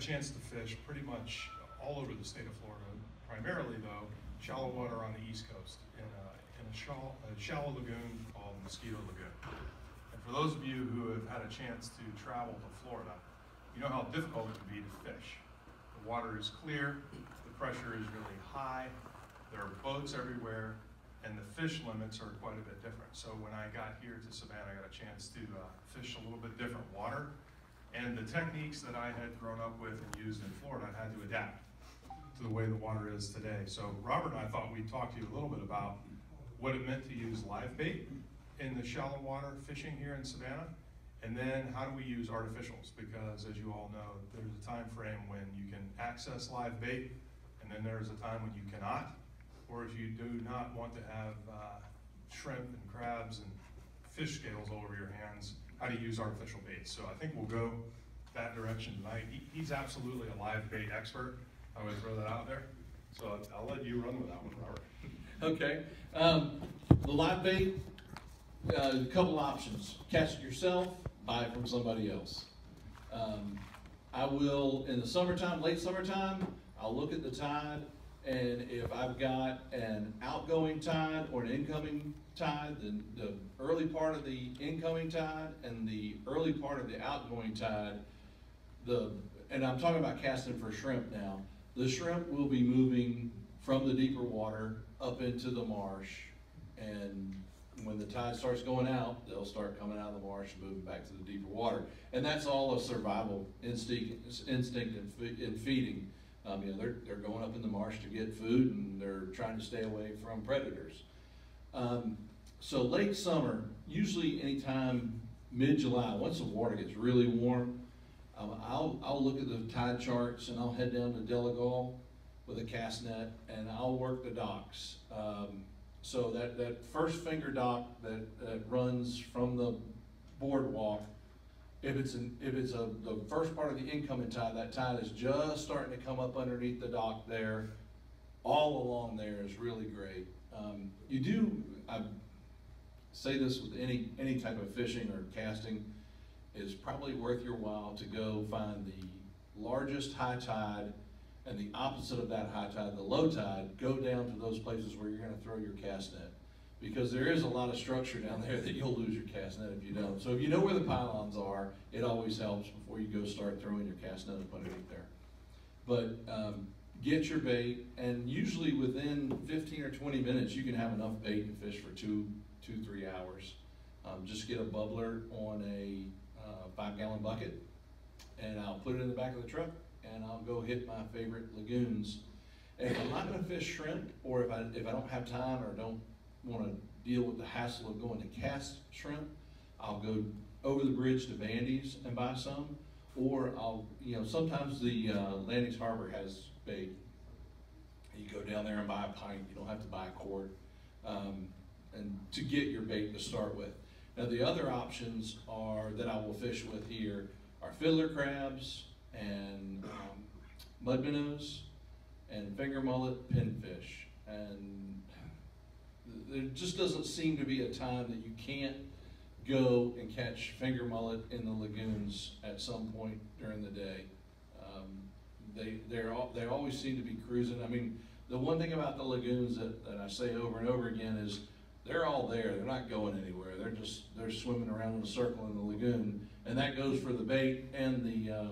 chance to fish pretty much all over the state of Florida, primarily though, shallow water on the east coast in a, in a shallow, a shallow lagoon called Mosquito Lagoon. And for those of you who have had a chance to travel to Florida, you know how difficult it can be to fish. The water is clear, the pressure is really high, there are boats everywhere, and the fish limits are quite a bit different. So when I got here to Savannah, I got a chance to uh, fish a little bit different water. And the techniques that I had grown up with and used in Florida, I had to adapt to the way the water is today. So Robert and I thought we'd talk to you a little bit about what it meant to use live bait in the shallow water fishing here in Savannah. And then how do we use artificials? Because as you all know, there's a time frame when you can access live bait, and then there's a time when you cannot or if you do not want to have uh, shrimp and crabs and fish scales all over your hands, how to use artificial baits. So I think we'll go that direction tonight. He, he's absolutely a live bait expert. I would throw that out there. So I'll, I'll let you run with that one, Robert. Okay. Um, the live bait, uh, a couple options. Catch it yourself, buy it from somebody else. Um, I will, in the summertime, late summertime, I'll look at the tide and if I've got an outgoing tide or an incoming tide, then the early part of the incoming tide and the early part of the outgoing tide, the and I'm talking about casting for shrimp now. The shrimp will be moving from the deeper water up into the marsh, and when the tide starts going out, they'll start coming out of the marsh and moving back to the deeper water. And that's all a survival instinct, instinct in, in feeding. Um, you know, they're, they're going up in the marsh to get food and they're trying to stay away from predators. Um, so late summer, usually anytime mid-July, once the water gets really warm, um, I'll, I'll look at the tide charts and I'll head down to Delegal with a cast net and I'll work the docks. Um, so that, that first finger dock that, that runs from the boardwalk if it's an, if it's a, the first part of the incoming tide, that tide is just starting to come up underneath the dock there. All along there is really great. Um, you do, I say this with any, any type of fishing or casting, it's probably worth your while to go find the largest high tide and the opposite of that high tide, the low tide, go down to those places where you're gonna throw your cast net because there is a lot of structure down there that you'll lose your cast net if you don't. So if you know where the pylons are, it always helps before you go start throwing your cast net and up underneath there. But um, get your bait, and usually within 15 or 20 minutes, you can have enough bait to fish for two, two, three hours. Um, just get a bubbler on a uh, five gallon bucket, and I'll put it in the back of the truck, and I'll go hit my favorite lagoons. And if I'm not gonna fish shrimp, or if I, if I don't have time or don't want to deal with the hassle of going to cast shrimp, I'll go over the bridge to Bandy's and buy some. Or I'll, you know, sometimes the uh, Landings Harbor has bait. You go down there and buy a pint. You don't have to buy a quart. Um, and to get your bait to start with. Now the other options are that I will fish with here are fiddler crabs and um, mud minnows and finger mullet pinfish. And there just doesn't seem to be a time that you can't go and catch finger mullet in the lagoons at some point during the day. Um, they they're all, they always seem to be cruising. I mean, the one thing about the lagoons that, that I say over and over again is they're all there. They're not going anywhere. They're just they're swimming around in a circle in the lagoon, and that goes for the bait and the uh,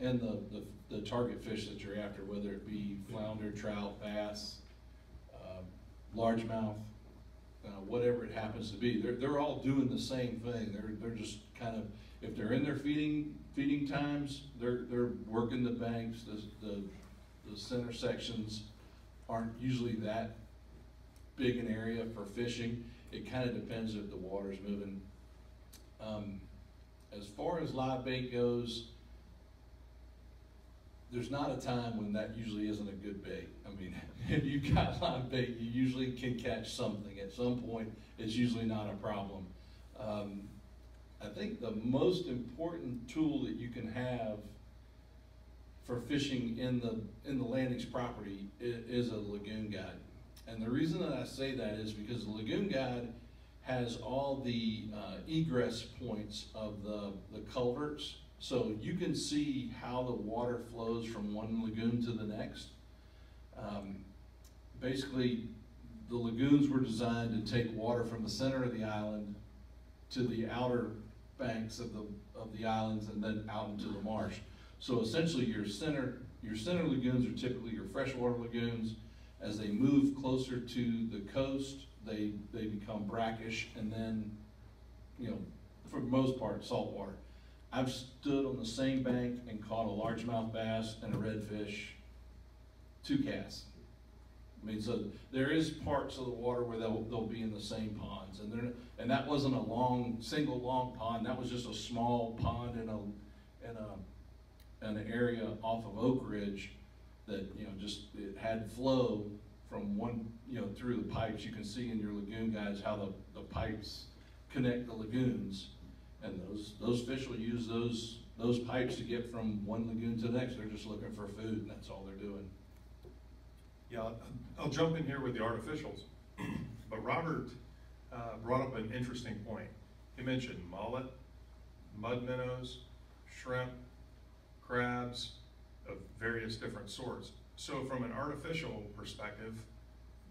and the, the, the target fish that you're after, whether it be flounder, trout, bass, uh, largemouth uh, whatever it happens to be. They're, they're all doing the same thing. They're, they're just kind of, if they're in their feeding, feeding times, they're, they're working the banks, the, the, the center sections aren't usually that big an area for fishing. It kind of depends if the water's moving. Um, as far as live bait goes, there's not a time when that usually isn't a good bait. I mean, if you've got live bait, you usually can catch something. At some point, it's usually not a problem. Um, I think the most important tool that you can have for fishing in the in the landings property is a lagoon guide. And the reason that I say that is because the lagoon guide has all the uh, egress points of the, the culverts So you can see how the water flows from one lagoon to the next. Um, basically, the lagoons were designed to take water from the center of the island to the outer banks of the, of the islands and then out into the marsh. So essentially, your center, your center lagoons are typically your freshwater lagoons. As they move closer to the coast, they, they become brackish and then, you know, for the most part, saltwater. I've stood on the same bank and caught a largemouth bass and a redfish, two casts. I mean, so there is parts of the water where they'll, they'll be in the same ponds, and they're, and that wasn't a long, single long pond, that was just a small pond in a, in a, an area off of Oak Ridge that, you know, just, it had flow from one, you know, through the pipes, you can see in your lagoon guys how the, the pipes connect the lagoons. And those, those fish will use those, those pipes to get from one lagoon to the next, they're just looking for food, and that's all they're doing. Yeah, I'll- jump in here with the artificials, but Robert uh, brought up an interesting point. He mentioned mullet, mud minnows, shrimp, crabs of various different sorts. So from an artificial perspective,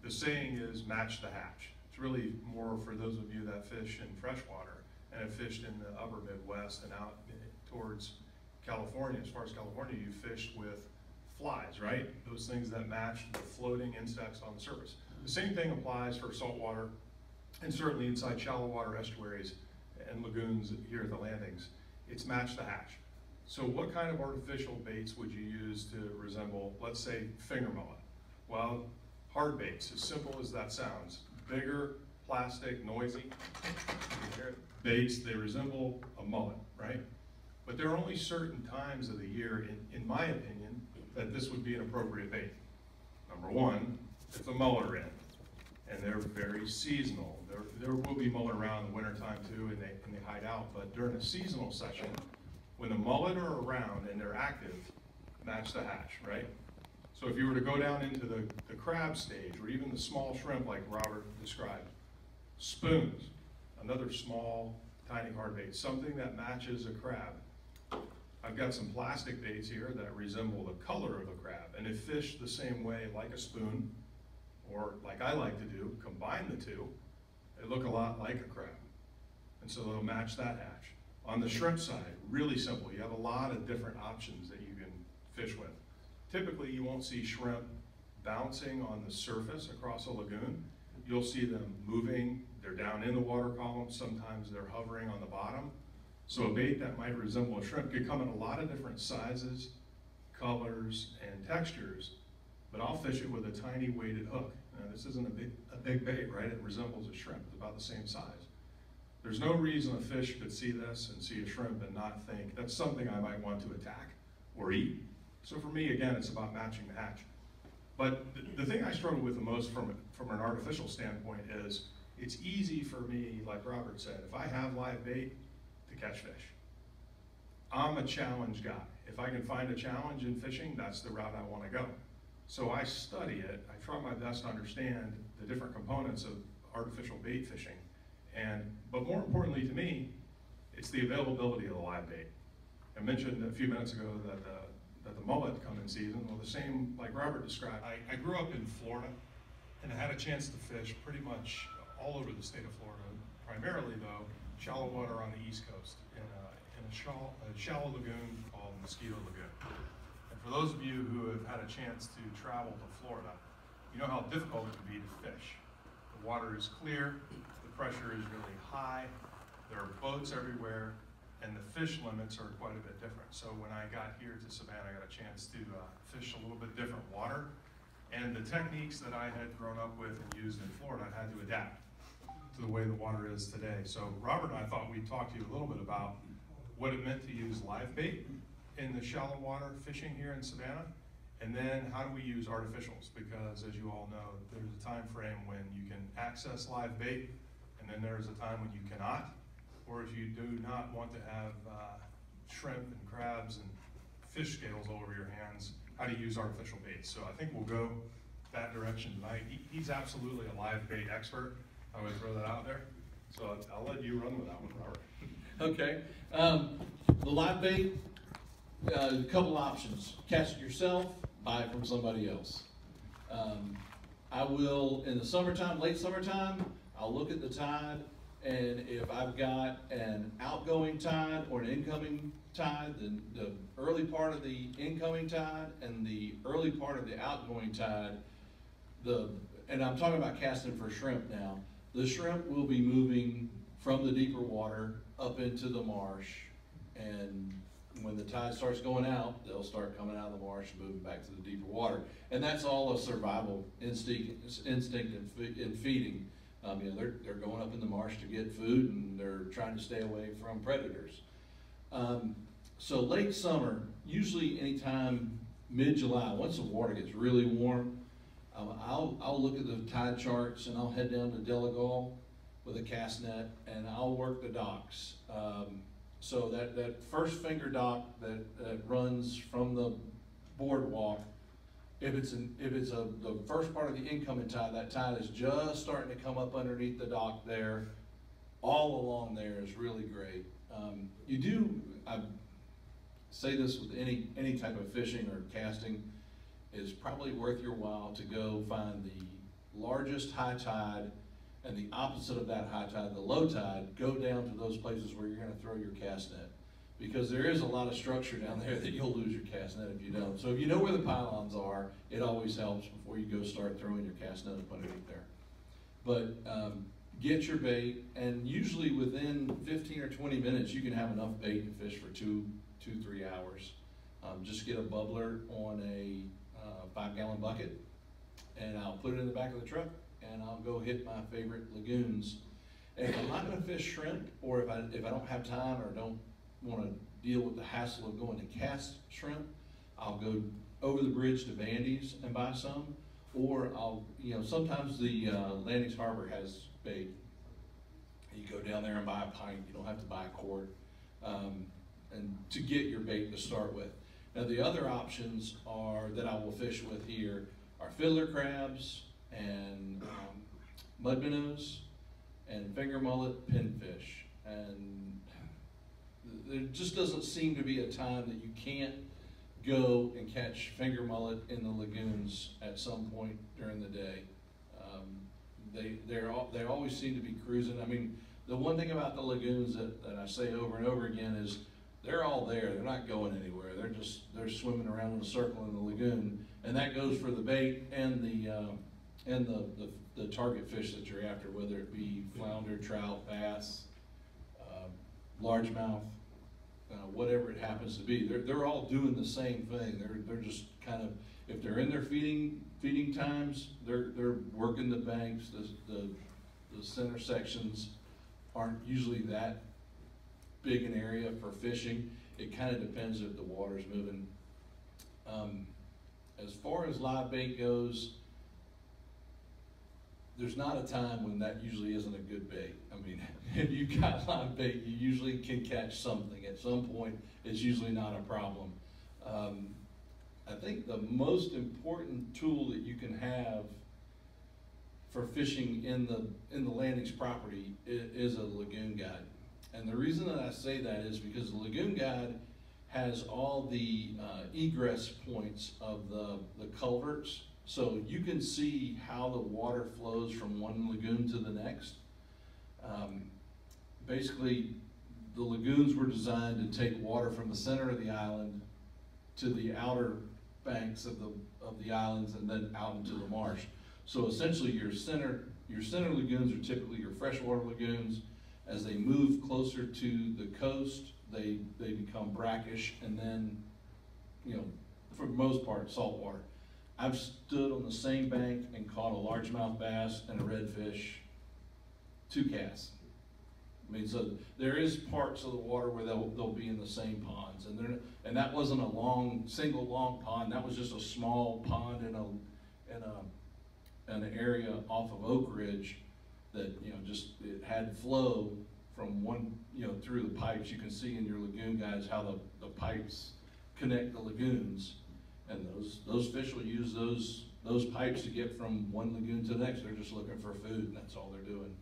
the saying is match the hatch. It's really more for those of you that fish in freshwater and have fished in the upper Midwest and out towards California. As far as California, you fished with flies, right? Those things that match the floating insects on the surface. The same thing applies for saltwater and certainly inside shallow water estuaries and lagoons here at the landings. It's match the hatch. So what kind of artificial baits would you use to resemble, let's say, finger mullet? Well, hard baits, as simple as that sounds. Bigger, plastic, noisy baits, they resemble a mullet, right? But there are only certain times of the year, in, in my opinion, that this would be an appropriate bait. Number one, if the mullet are in, and they're very seasonal. There, there will be mullet around in the wintertime too, and they, and they hide out, but during a seasonal session, when the mullet are around and they're active, match the hatch, right? So if you were to go down into the, the crab stage, or even the small shrimp like Robert described, spoons, another small, tiny hard bait, something that matches a crab. I've got some plastic baits here that resemble the color of a crab, and if fished the same way like a spoon, or like I like to do, combine the two, they look a lot like a crab. And so they'll match that hatch. On the shrimp side, really simple. You have a lot of different options that you can fish with. Typically, you won't see shrimp bouncing on the surface across a lagoon. You'll see them moving, they're down in the water column, sometimes they're hovering on the bottom. So a bait that might resemble a shrimp could come in a lot of different sizes, colors, and textures, but I'll fish it with a tiny weighted hook. Now, this isn't a big, a big bait, right? It resembles a shrimp, it's about the same size. There's no reason a fish could see this and see a shrimp and not think, that's something I might want to attack or eat. So for me, again, it's about matching the hatch. But the, the thing I struggle with the most from, from an artificial standpoint is, it's easy for me, like Robert said, if I have live bait, to catch fish. I'm a challenge guy. If I can find a challenge in fishing, that's the route I want to go. So I study it. I try my best to understand the different components of artificial bait fishing. And, but more importantly to me, it's the availability of the live bait. I mentioned a few minutes ago that the, that the mullet come in season. Well, the same, like Robert described, I, I grew up in Florida and I had a chance to fish pretty much all over the state of Florida. Primarily though, shallow water on the east coast in a, in a shallow, a shallow lagoon called Mosquito Lagoon. And for those of you who have had a chance to travel to Florida, you know how difficult it can be to fish. The water is clear, pressure is really high, there are boats everywhere, and the fish limits are quite a bit different. So when I got here to Savannah, I got a chance to uh, fish a little bit different water. And the techniques that I had grown up with and used in Florida, I had to adapt to the way the water is today. So Robert and I thought we'd talk to you a little bit about what it meant to use live bait in the shallow water fishing here in Savannah. And then how do we use artificials? Because as you all know, there's a time frame when you can access live bait, and then there's a time when you cannot. Or if you do not want to have uh, shrimp and crabs and fish scales all over your hands, how to use artificial baits. So I think we'll go that direction tonight. He, he's absolutely a live bait expert. I would throw that out there. So I'll, I'll let you run with that one, Robert. Okay, um, the live bait, uh, a couple options, catch it yourself, buy it from somebody else. Um, I will, in the summertime, late summertime, I'll look at the tide, and if I've got an outgoing tide or an incoming tide, then the early part of the incoming tide and the early part of the outgoing tide, the, and I'm talking about casting for shrimp now, the shrimp will be moving from the deeper water up into the marsh. And when the tide starts going out, they'll start coming out of the marsh and moving back to the deeper water. And that's all a survival instinct, instinct in, in feeding. Um, you know, they're, they're going up in the marsh to get food and they're trying to stay away from predators. Um, so late summer, usually anytime mid-July, once the water gets really warm, um, I'll, I'll look at the tide charts and I'll head down to Delegal with a cast net and I'll work the docks. Um, so that, that first finger dock that, that runs from the boardwalk, if it's an, if it's a, the first part of the incoming tide, that tide is just starting to come up underneath the dock there. All along there is really great. Um, you do, I say this with any, any type of fishing or casting, is probably worth your while to go find the largest high tide and the opposite of that high tide, the low tide, go down to those places where you're gonna throw your cast net. Because there is a lot of structure down there that you'll lose your cast net if you don't. So if you know where the pylons are, it always helps before you go start throwing your cast net up underneath there. But, um, get your bait, and usually within fifteen or twenty minutes, you can have enough bait to fish for two, two, three hours. Um, just get a bubbler on a, uh, five gallon bucket, and I'll put it in the back of the truck, and I'll go hit my favorite lagoons. And if I'm not gonna fish shrimp, or if I, if I don't have time or don't wanna deal with the hassle of going to cast shrimp, I'll go over the bridge to Bandy's and buy some, or I'll, you know, sometimes the, uh, Landings Harbor has bait. You go down there and buy a pint, you don't have to buy a quart, um, and to get your bait to start with. Now, the other options are, that I will fish with here, are fiddler crabs and, um, mud minnows and finger mullet pinfish. And there just doesn't seem to be a time that you can't go and catch finger mullet in the lagoons at some point during the day. Um, they, they're all, they always seem to be cruising. I mean, the one thing about the lagoons that, that I say over and over again is they're all there. They're not going anywhere. They're just, they're swimming around in a circle in the lagoon. And that goes for the bait and the, um, and the, the, the target fish that you're after, whether it be flounder, trout, bass, uh, largemouth, uh, whatever it happens to be. They're, they're all doing the same thing. They're, they're just kind of, if they're in their feeding, feeding times, they're, they're working the banks, the, the, the center sections aren't usually that big an area for fishing. It kind of depends if the water's moving. Um, as far as live bait goes, there's not a time when that usually isn't a good bait. I mean, if you've got live bait, you usually can catch something. At some point, it's usually not a problem. Um, I think the most important tool that you can have for fishing in the, in the landings property i- is a lagoon guide. And the reason that I say that is because the lagoon guide has all the uh, egress points of the, the culverts. So you can see how the water flows from one lagoon to the next. Um, basically, the lagoons were designed to take water from the center of the island to the outer banks of the, of the islands and then out into the marsh. So essentially, your center, your center lagoons are typically your freshwater lagoons. As they move closer to the coast, they, they become brackish and then, you know, for the most part, saltwater. I've stood on the same bank and caught a largemouth bass and a redfish, two casts. I mean, so there is parts of the water where they'll, they'll be in the same ponds, and they're, and that wasn't a long, single long pond, that was just a small pond in a, in a, an area off of Oak Ridge that, you know, just, it had flow from one, you know, through the pipes, you can see in your lagoon guys how the, the pipes connect the lagoons. And those, those fish will use those, those pipes to get from one lagoon to the next, they're just looking for food, and that's all they're doing.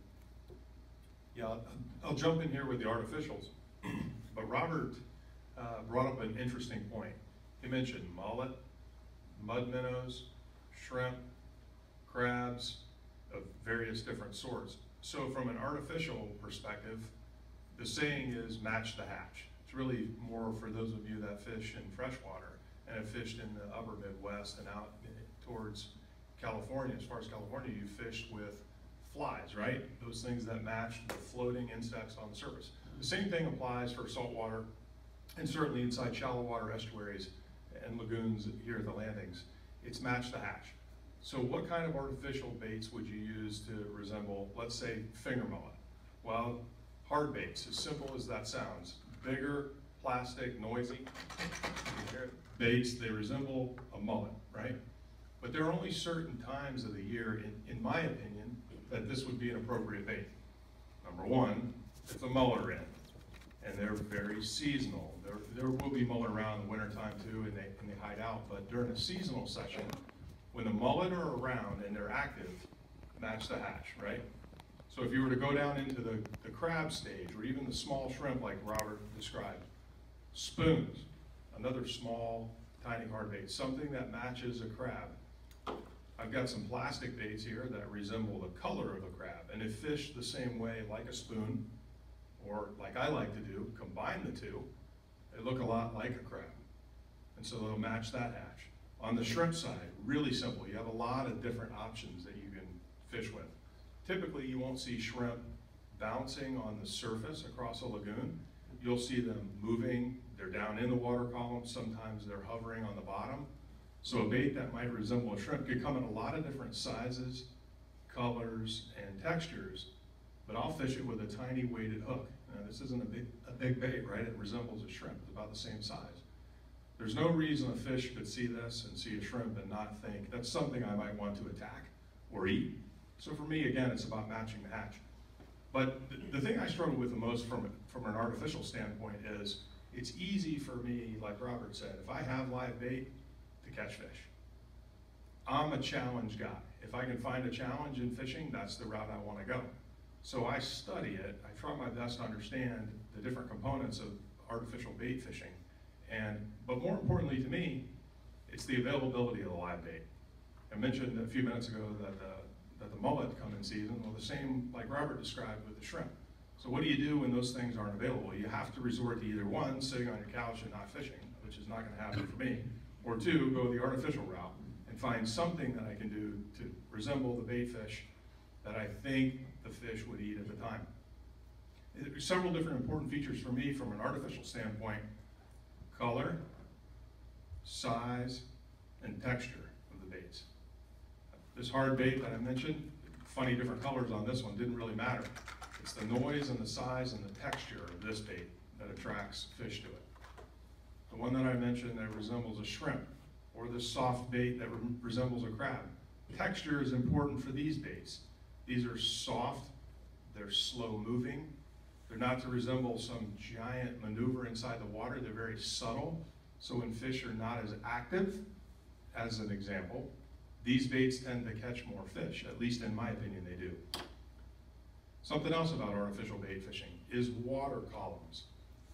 Yeah, I'll- jump in here with the artificials. But Robert uh, brought up an interesting point. He mentioned mullet, mud minnows, shrimp, crabs of various different sorts. So from an artificial perspective, the saying is match the hatch. It's really more for those of you that fish in freshwater and have fished in the upper Midwest and out towards California. As far as California, you fished with flies, right? Those things that match the floating insects on the surface. The same thing applies for saltwater and certainly inside shallow water estuaries and lagoons here at the landings. It's match the hatch. So what kind of artificial baits would you use to resemble, let's say, finger mullet? Well, hard baits, as simple as that sounds. Bigger, plastic, noisy baits, they resemble a mullet, right? But there are only certain times of the year, in, in my opinion, that this would be an appropriate bait. Number one, it's a muller in, and they're very seasonal. There, there will be mullet around in the wintertime too, and they, and they hide out, but during a seasonal session, when the mullet are around and they're active, match the hatch, right? So if you were to go down into the, the crab stage, or even the small shrimp like Robert described, spoons, another small, tiny hard bait, something that matches a crab. I've got some plastic baits here that resemble the color of a crab, and if fished the same way like a spoon, or like I like to do, combine the two, they look a lot like a crab. And so they'll match that hatch. On the shrimp side, really simple. You have a lot of different options that you can fish with. Typically, you won't see shrimp bouncing on the surface across a lagoon. You'll see them moving, they're down in the water column, sometimes they're hovering on the bottom. So a bait that might resemble a shrimp could come in a lot of different sizes, colors, and textures, but I'll fish it with a tiny weighted hook. Now, this isn't a big, a big bait, right? It resembles a shrimp, it's about the same size. There's no reason a fish could see this and see a shrimp and not think, that's something I might want to attack or eat. So for me, again, it's about matching the hatch. But the, the thing I struggle with the most from, from an artificial standpoint is, it's easy for me, like Robert said, if I have live bait, to catch fish. I'm a challenge guy. If I can find a challenge in fishing, that's the route I want to go. So I study it. I try my best to understand the different components of artificial bait fishing. And, but more importantly to me, it's the availability of the live bait. I mentioned a few minutes ago that the, that the mullet come in season. Well, the same like Robert described with the shrimp. So what do you do when those things aren't available? You have to resort to either one, sitting on your couch and not fishing, which is not going to happen for me, or two, go the artificial route and find something that I can do to resemble the bait fish that I think the fish would eat at the time. There's several different important features for me from an artificial standpoint. Color, size, and texture of the baits. This hard bait that I mentioned, funny different colors on this one, didn't really matter. It's the noise and the size and the texture of this bait that attracts fish to it. The one that I mentioned that resembles a shrimp, or the soft bait that re resembles a crab. Texture is important for these baits. These are soft, they're slow moving, they're not to resemble some giant maneuver inside the water, they're very subtle. So when fish are not as active, as an example, these baits tend to catch more fish, at least in my opinion they do. Something else about artificial bait fishing is water columns.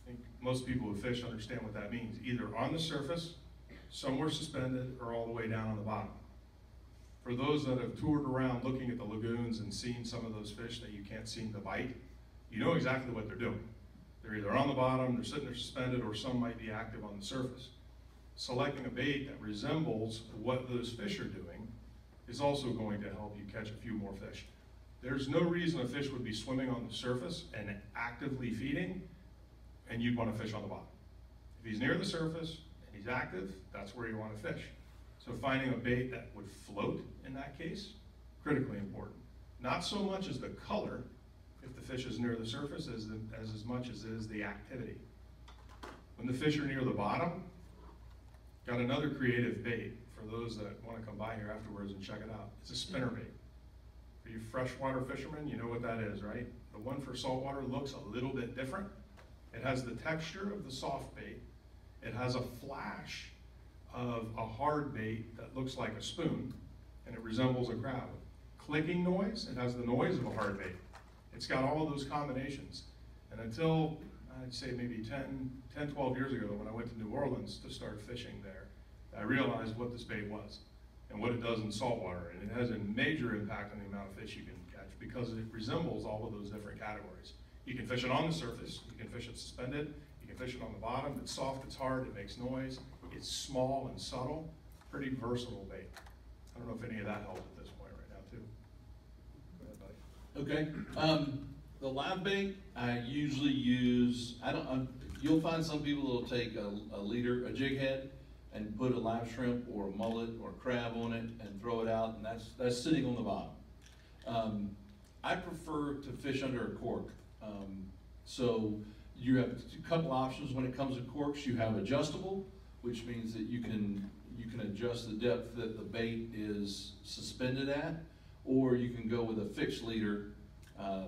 I think most people who fish understand what that means, either on the surface, somewhere suspended, or all the way down on the bottom. For those that have toured around looking at the lagoons and seen some of those fish that you can't seem to bite, you know exactly what they're doing. They're either on the bottom, they're sitting there suspended, or some might be active on the surface. Selecting a bait that resembles what those fish are doing is also going to help you catch a few more fish. There's no reason a fish would be swimming on the surface and actively feeding, and you'd want to fish on the bottom. If he's near the surface and he's active, that's where you want to fish. So finding a bait that would float in that case, critically important. Not so much as the color, if the fish is near the surface, as, the, as, as much as it is the activity. When the fish are near the bottom, got another creative bait for those that want to come by here afterwards and check it out. It's a spinner bait. For you freshwater fishermen, you know what that is, right? The one for saltwater looks a little bit different. It has the texture of the soft bait. It has a flash of a hard bait that looks like a spoon, and it resembles a crab. Clicking noise, it has the noise of a hard bait. It's got all of those combinations. And until, I'd say maybe 10, 10, 12 years ago, when I went to New Orleans to start fishing there, I realized what this bait was and what it does in saltwater. And it has a major impact on the amount of fish you can catch because it resembles all of those different categories. You can fish it on the surface, you can fish it suspended, you can fish it on the bottom, it's soft, it's hard, it makes noise, it's small and subtle, pretty versatile bait. I don't know if any of that helps at this point right now too. Okay, um, the live bait, I usually use, I don't, um, you'll find some people that'll take a, a leader, a jig head, and put a live shrimp or a mullet or crab on it and throw it out, and that's, that's sitting on the bottom. Um, I prefer to fish under a cork. Um, so you have a couple options when it comes to corks. You have adjustable, which means that you can, you can adjust the depth that the bait is suspended at, or you can go with a fixed leader, uh,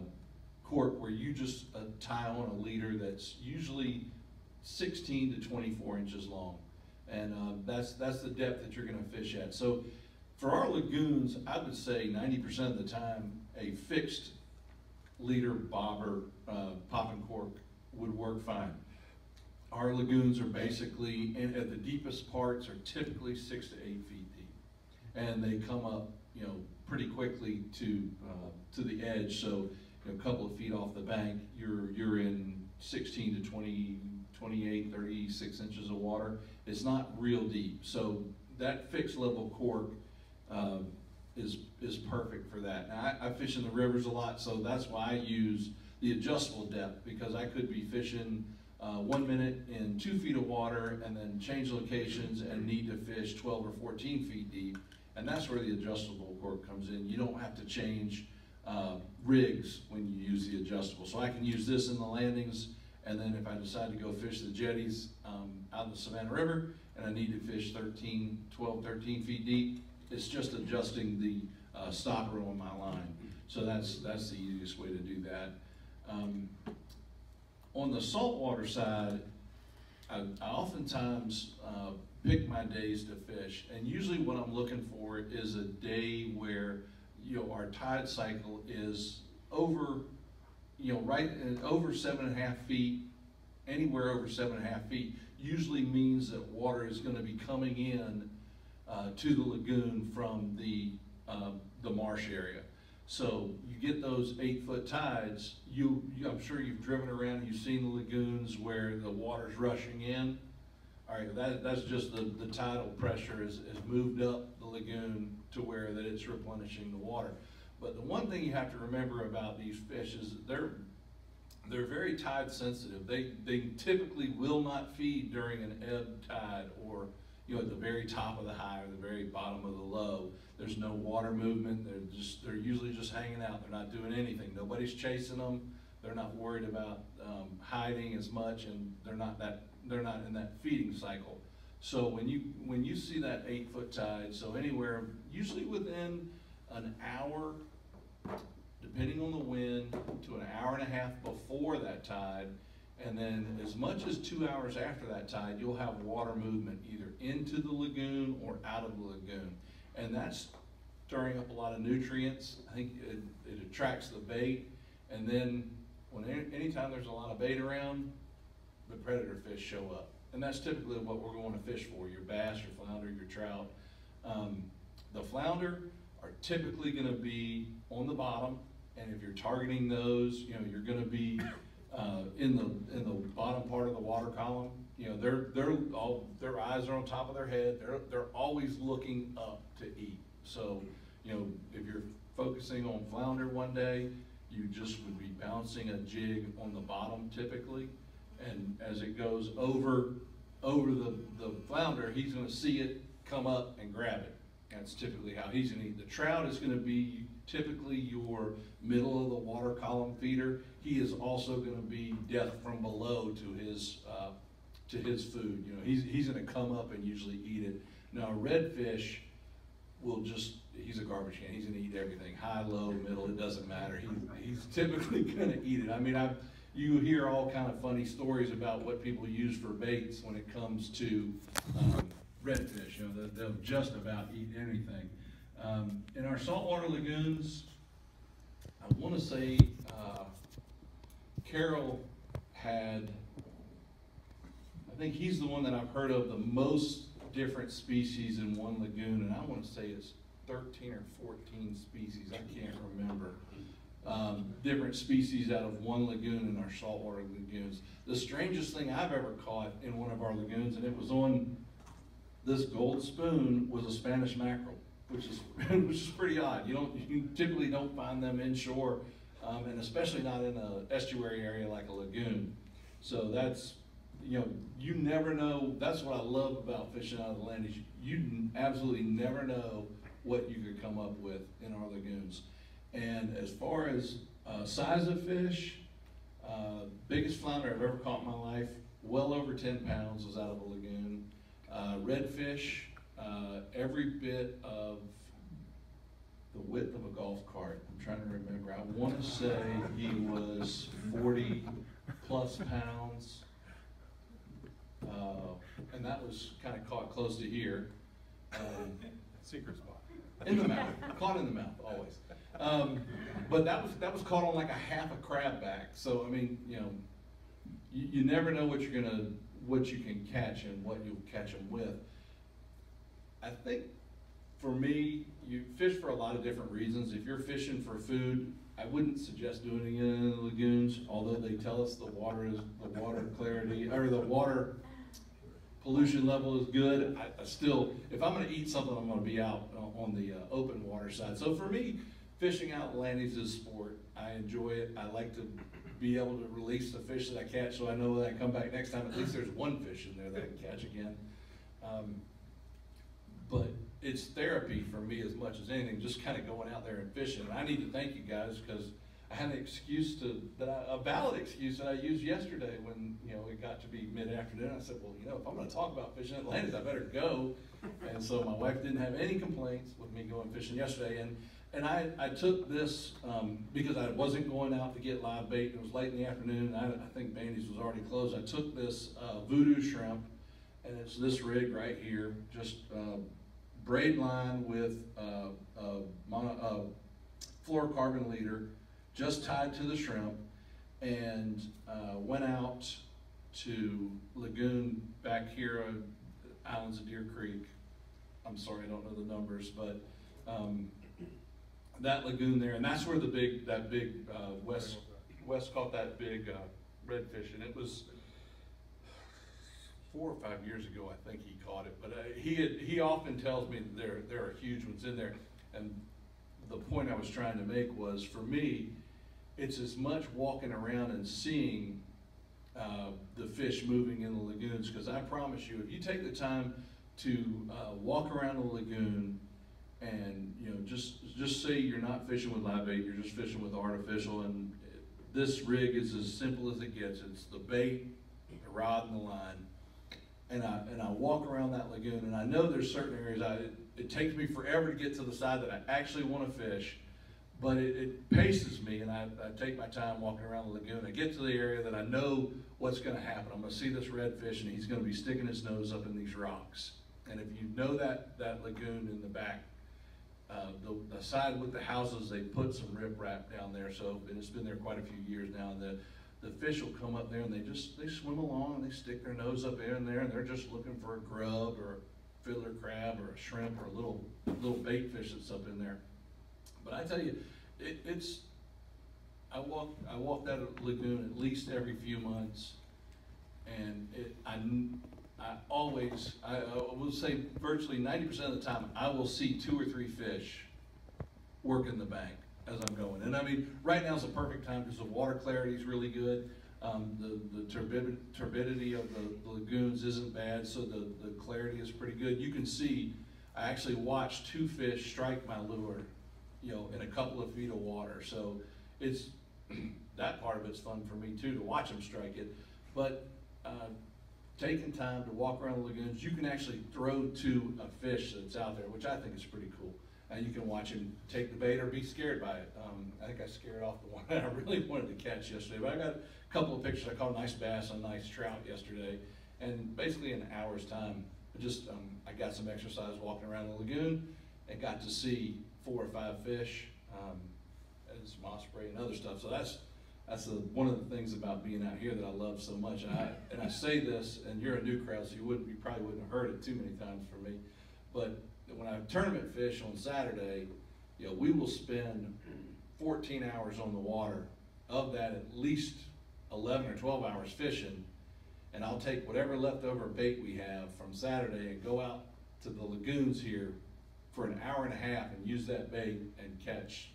cork where you just uh, tie on a leader that's usually sixteen to twenty-four inches long. And, uh, that's, that's the depth that you're gonna fish at. So for our lagoons, I would say ninety percent of the time, a fixed leader bobber, uh, popping cork would work fine. Our lagoons are basically, and at the deepest parts are typically six to eight feet deep. And they come up, you know, pretty quickly to, uh, to the edge, so, you know, a couple of feet off the bank, you're, you're in sixteen to 20, 28, 36 inches of water. It's not real deep, so that fixed level cork, um, is, is perfect for that. Now, I, I fish in the rivers a lot, so that's why I use the adjustable depth, because I could be fishing, uh, one minute in two feet of water and then change locations and need to fish twelve or fourteen feet deep. And that's where the adjustable cork comes in. You don't have to change, uh, rigs when you use the adjustable. So I can use this in the landings, and then if I decide to go fish the jetties, um, out in the Savannah River, and I need to fish 13, 12, 13 feet deep, it's just adjusting the, uh, stopper on my line. So that's, that's the easiest way to do that. Um, on the saltwater side, I, I oftentimes, uh, pick my days to fish, and usually what I'm looking for is a day where, you know, our tide cycle is over, you know, right, uh, over seven and a half feet, anywhere over seven and a half feet, usually means that water is gonna be coming in, uh, to the lagoon from the, uh, the marsh area. So you get those eight foot tides, you, you, I'm sure you've driven around, you've seen the lagoons where the water's rushing in. All right, that, that's just the, the tidal pressure has, has moved up the lagoon to where that it's replenishing the water. But the one thing you have to remember about these fish is they're, they're very tide sensitive. They, they typically will not feed during an ebb tide or, you know, at the very top of the high or the very bottom of the low. There's no water movement. They're just, they're usually just hanging out. They're not doing anything. Nobody's chasing them. They're not worried about, um, hiding as much and they're not that, they're not in that feeding cycle. So when you, when you see that eight foot tide, so anywhere, usually within an hour, depending on the wind, to an hour and a half before that tide, and then as much as two hours after that tide, you'll have water movement either into the lagoon or out of the lagoon. And that's stirring up a lot of nutrients. I think it, it attracts the bait. And then when anytime there's a lot of bait around, the predator fish show up. And that's typically what we're going to fish for, your bass, your flounder, your trout. Um, the flounder are typically gonna be on the bottom, and if you're targeting those, you know, you're gonna be, uh, in the, in the bottom part of the water column. You know, they're, they're all, their eyes are on top of their head, they're, they're always looking up to eat. So, you know, if you're focusing on flounder one day, you just would be bouncing a jig on the bottom typically. And as it goes over, over the, the flounder, he's gonna see it come up and grab it. That's typically how he's gonna eat. The trout is gonna be typically your middle of the water column feeder. He is also gonna be death from below to his, uh, to his food. You know, he's, he's gonna come up and usually eat it. Now, a redfish will just, he's a garbage can. He's gonna eat everything, high, low, middle, it doesn't matter. He, he's typically gonna eat it. I mean, I've, you hear all kind of funny stories about what people use for baits when it comes to, um, redfish, you know, they'll, just about eat anything. Um, in our saltwater lagoons, I wanna say, uh, Carroll had, I think he's the one that I've heard of the most different species in one lagoon, and I wanna say it's thirteen or fourteen species, I can't remember. Um, different species out of one lagoon in our saltwater lagoons. The strangest thing I've ever caught in one of our lagoons, and it was on this gold spoon, was a Spanish mackerel, which is, which is pretty odd. You don't, you typically don't find them inshore, um, and especially not in a estuary area like a lagoon. So that's, you know, you never know, that's what I love about fishing out of the land, is you absolutely never know what you could come up with in our lagoons. And as far as, uh, size of fish, uh, biggest flounder I've ever caught in my life, well over ten pounds was out of a lagoon. Uh, redfish, uh, every bit of the width of a golf cart. I'm trying to remember. I want to say he was forty plus pounds. Uh, and that was kind of caught close to here. Um, Secret spot. in the mouth, caught in the mouth, always. Um, but that was, that was caught on like a half a crab back, so I mean, you know, you, you never know what you're gonna, what you can catch and what you'll catch them with. I think, for me, you fish for a lot of different reasons. If you're fishing for food, I wouldn't suggest doing it in the lagoons, although they tell us the water is, the water clarity, or the water pollution level is good, I, I still, if I'm gonna eat something, I'm gonna be out on on the, uh, open water side. So for me, fishing out landings is sport. I enjoy it. I like to be able to release the fish that I catch, so I know that I come back next time, at least there's one fish in there that I can catch again. Um, But it's therapy for me as much as anything, just kinda going out there and fishing. And I need to thank you guys, cause I had an excuse to, that I, a valid excuse that I used yesterday when, you know, it got to be mid-afternoon. I said, well, you know, if I'm gonna talk about fishing at Landings, I better go. And so my wife didn't have any complaints with me going fishing yesterday. And, and I, I took this, um, because I wasn't going out to get live bait. It was late in the afternoon. and I, I think Bandy's was already closed. I took this, uh, Vudu shrimp and it's this rig right here, just, uh, braid line with, uh, uh, mono, fluorocarbon leader, just tied to the shrimp, and uh, went out to lagoon back here, uh, Islands of Deer Creek. I'm sorry, I don't know the numbers, but um, that lagoon there, and that's where the big, that big uh, West, West caught that big uh, redfish, and it was four or five years ago, I think he caught it, but uh, he had, he often tells me that there, there are huge ones in there. And the point I was trying to make was, for me, it's as much walking around and seeing uh, the fish moving in the lagoons, because I promise you, if you take the time to uh, walk around the lagoon and, you know, just, just say you're not fishing with live bait, you're just fishing with artificial, and this rig is as simple as it gets. It's the bait, the rod, and the line. And I, and I walk around that lagoon, and I know there's certain areas I, it, it takes me forever to get to the side that I actually wanna fish, but it, it paces me, and I, I take my time walking around the lagoon. I get to the area that I know what's gonna happen. I'm gonna see this redfish, and he's gonna be sticking his nose up in these rocks. And if you know that, that lagoon in the back, uh, the, the side with the houses, they put some riprap down there, so, and it's been there quite a few years now, and the, the fish will come up there and they just, they swim along and they stick their nose up in there and they're just looking for a grub or a fiddler crab or a shrimp or a little, little bait fish that's up in there. But I tell you, it, it's, I walk, I walk that lagoon at least every few months. And it, I, I always, I, I will say virtually ninety percent of the time, I will see two or three fish working the bank as I'm going. And I mean, right now is the perfect time because the water clarity is really good. Um, the, the turbid, turbidity of the, the lagoons isn't bad, so the, the clarity is pretty good. You can see, I actually watched two fish strike my lure, you know, in a couple of feet of water. So it's, that part of it's fun for me too, to watch them strike it. But, uh, taking time to walk around the lagoons, you can actually throw to a fish that's out there, which I think is pretty cool. And you can watch him take the bait or be scared by it. Um, I think I scared off the one that I really wanted to catch yesterday, but I got a couple of pictures. I caught a nice bass and a nice trout yesterday. And basically in an hour's time, I just, um, I got some exercise walking around the lagoon and got to see four or five fish, um, and some osprey and other stuff. So that's, that's the, one of the things about being out here that I love so much. And I, and I say this, and you're a new crowd, so you wouldn't, you probably wouldn't have heard it too many times from me. But when I tournament fish on Saturday, you know, we will spend fourteen hours on the water. Of that, at least eleven or twelve hours fishing. And I'll take whatever leftover bait we have from Saturday and go out to the lagoons here for an hour and a half and use that bait and catch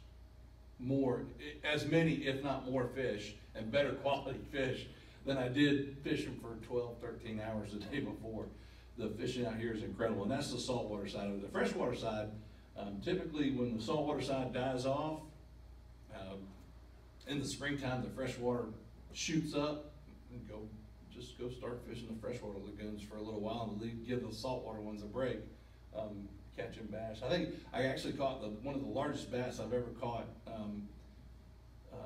more, as many, if not more fish and better quality fish than I did fishing for 12, 13 hours the day before. The fishing out here is incredible, and that's the saltwater side of it. The freshwater side, um, typically when the saltwater side dies off, um, in the springtime, the freshwater shoots up and go, just go start fishing the freshwater lagoons for a little while and leave, give the saltwater ones a break. Um, catching bass. I think I actually caught the, one of the largest bass I've ever caught. Um, uh,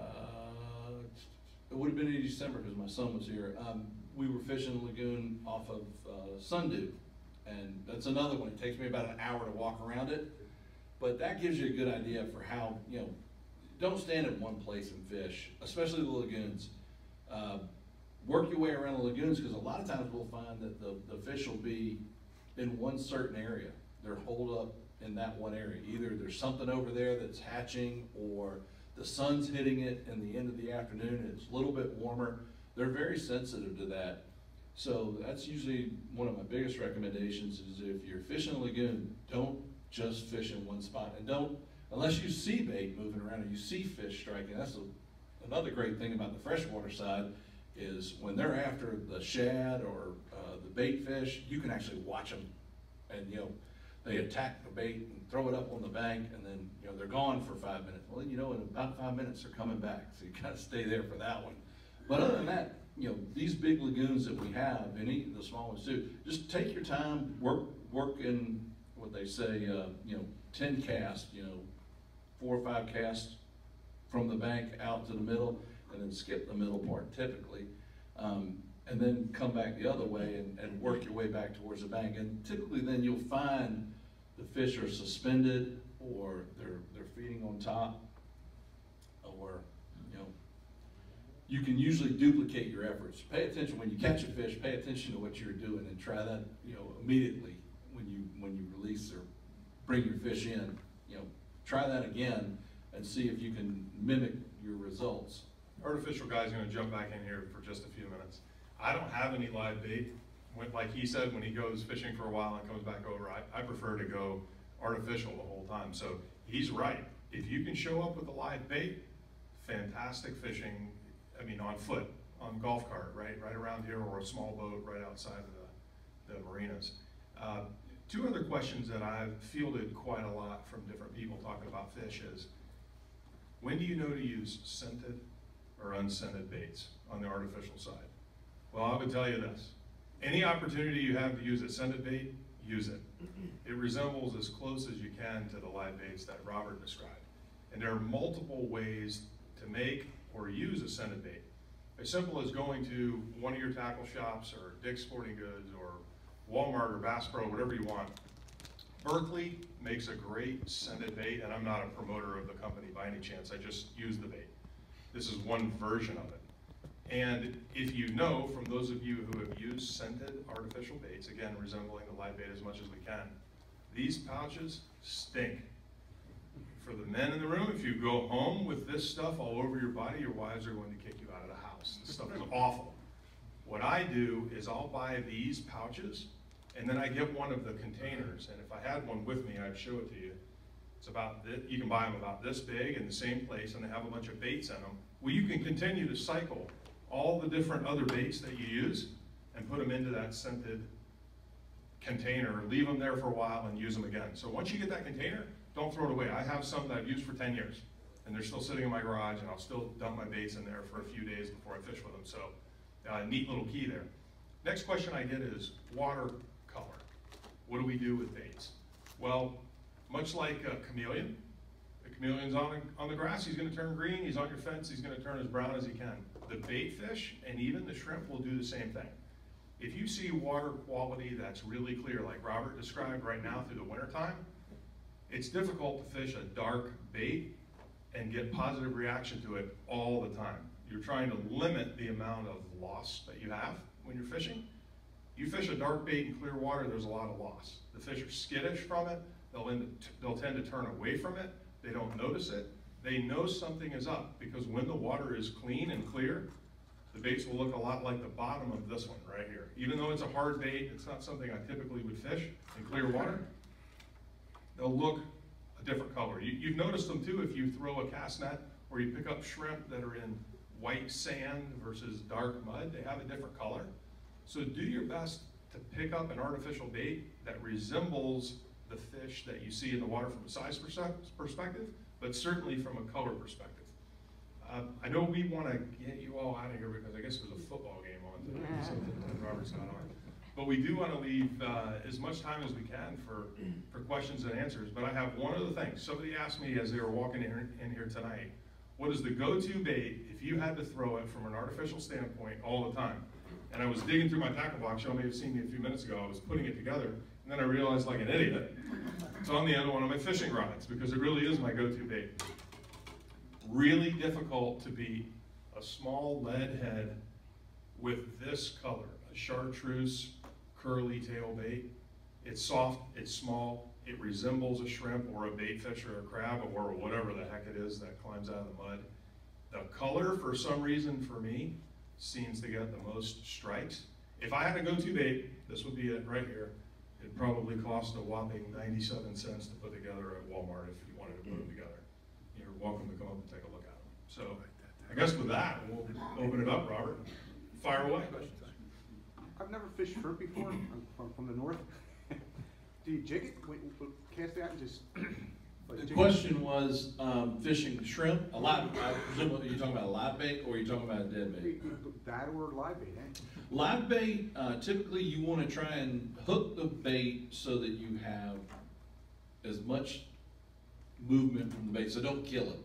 it would have been in December because my son was here. Um, we were fishing the lagoon off of uh, Sundew, and that's another one. It takes me about an hour to walk around it, but that gives you a good idea for how you know. Don't stand in one place and fish, especially the lagoons. Uh, work your way around the lagoons because a lot of times we'll find that the, the fish will be in one certain area. They're holed up in that one area. Either there's something over there that's hatching or the sun's hitting it in the end of the afternoon. It's a little bit warmer. They're very sensitive to that. So that's usually one of my biggest recommendations is if you're fishing a lagoon, don't just fish in one spot and don't, unless you see bait moving around or you see fish striking. That's a, another great thing about the freshwater side is when they're after the shad or uh, the bait fish, you can actually watch them and you know they attack the bait and throw it up on the bank and then you know they're gone for five minutes. Well, you know in about five minutes they're coming back, so you got to stay there for that one. But other than that, you know these big lagoons that we have and even the small ones too, just take your time, work work in what they say, uh, you know, ten casts, you know, four or five casts from the bank out to the middle and then skip the middle part typically. Um, and then come back the other way and, and work your way back towards the bank. And typically then you'll find the fish are suspended or they're, they're feeding on top or, you know, you can usually duplicate your efforts. Pay attention when you catch a fish, pay attention to what you're doing and try that, you know, immediately when you, when you release or bring your fish in, you know, try that again and see if you can mimic your results. Artificial guy's gonna jump back in here for just a few minutes. I don't have any live bait. When, like he said, when he goes fishing for a while and comes back over, I, I prefer to go artificial the whole time. So he's right. If you can show up with a live bait, fantastic fishing, I mean, on foot, on golf cart, right, right around here, or a small boat right outside of the, the marinas. Uh, two other questions that I've fielded quite a lot from different people talking about fish is, when do you know to use scented or unscented baits on the artificial side? Well, I would tell you this. Any opportunity you have to use a scented bait, use it. It resembles as close as you can to the live baits that Robert described. And there are multiple ways to make or use a scented bait. As simple as going to one of your tackle shops or Dick's Sporting Goods or Walmart or Bass Pro, whatever you want. Berkley makes a great scented bait, and I'm not a promoter of the company by any chance, I just use the bait. This is one version of it. And if you know, from those of you who have used scented artificial baits, again, resembling the live bait as much as we can, these pouches stink. For the men in the room, if you go home with this stuff all over your body, your wives are going to kick you out of the house. This stuff is awful. What I do is I'll buy these pouches, and then I get one of the containers, and if I had one with me, I'd show it to you. It's about, thi- you can buy them about this big in the same place, and they have a bunch of baits in them. Well, you can continue to cycle all the different other baits that you use and put them into that scented container, leave them there for a while and use them again. So once you get that container, don't throw it away. I have some that I've used for ten years, and they're still sitting in my garage, and I'll still dump my baits in there for a few days before I fish with them. So, uh, neat little key there. Next question I get is watercolor. What do we do with baits? Well, much like a chameleon, the chameleon's on, on the grass, he's gonna turn green, he's on your fence, he's gonna turn as brown as he can. The bait fish and even the shrimp will do the same thing. If you see water quality that's really clear, like Robert described right now through the winter time, it's difficult to fish a dark bait and get positive reaction to it all the time. you're trying to limit the amount of loss that you have when you're fishing. You fish a dark bait in clear water, there's a lot of loss. The fish are skittish from it, they'll, end, they'll tend to turn away from it, they don't notice it. They know something is up, because when the water is clean and clear, the baits will look a lot like the bottom of this one right here. Even though it's a hard bait, it's not something I typically would fish in clear water, they'll look a different color. You, you've noticed them too if you throw a cast net or you pick up shrimp that are in white sand versus dark mud, they have a different color. So do your best to pick up an artificial bait that resembles the fish that you see in the water from a size perspective, but certainly from a color perspective. Uh, I know we want to get you all out of here because I guess there's a football game on tonight, so Robert's not on. But we do want to leave uh, as much time as we can for, for questions and answers. But I have one other thing. Somebody asked me as they were walking in, in here tonight, what is the go-to bait if you had to throw it from an artificial standpoint all the time? And I was digging through my tackle box, y'all may have seen me a few minutes ago, I was putting it together, and then I realized like an idiot, it's on the end of one of my fishing rods, because it really is my go-to bait. Really difficult to beat a small lead head with this color, a chartreuse curly tail bait. It's soft, it's small, it resembles a shrimp or a bait fish or a crab or whatever the heck it is that climbs out of the mud. The color, for some reason for me, seems to get the most strikes. If I had a go-to bait, this would be it right here. It'd probably cost a whopping ninety-seven cents to put together at Walmart if you wanted to put them mm. together. You're welcome to come up and take a look at them. So I guess with that, we'll open it up, Robert. Fire away. I've never fished shrimp before, I'm from, from the north. Do you jig it, Wait, wait, cast it out and just? The question was, um, fishing shrimp, a live, I presume, are you talking about a live bait or are you talking about a dead bait? That or live bait, eh? Live bait, uh, typically you wanna try and hook the bait so that you have as much movement from the bait, so don't kill it.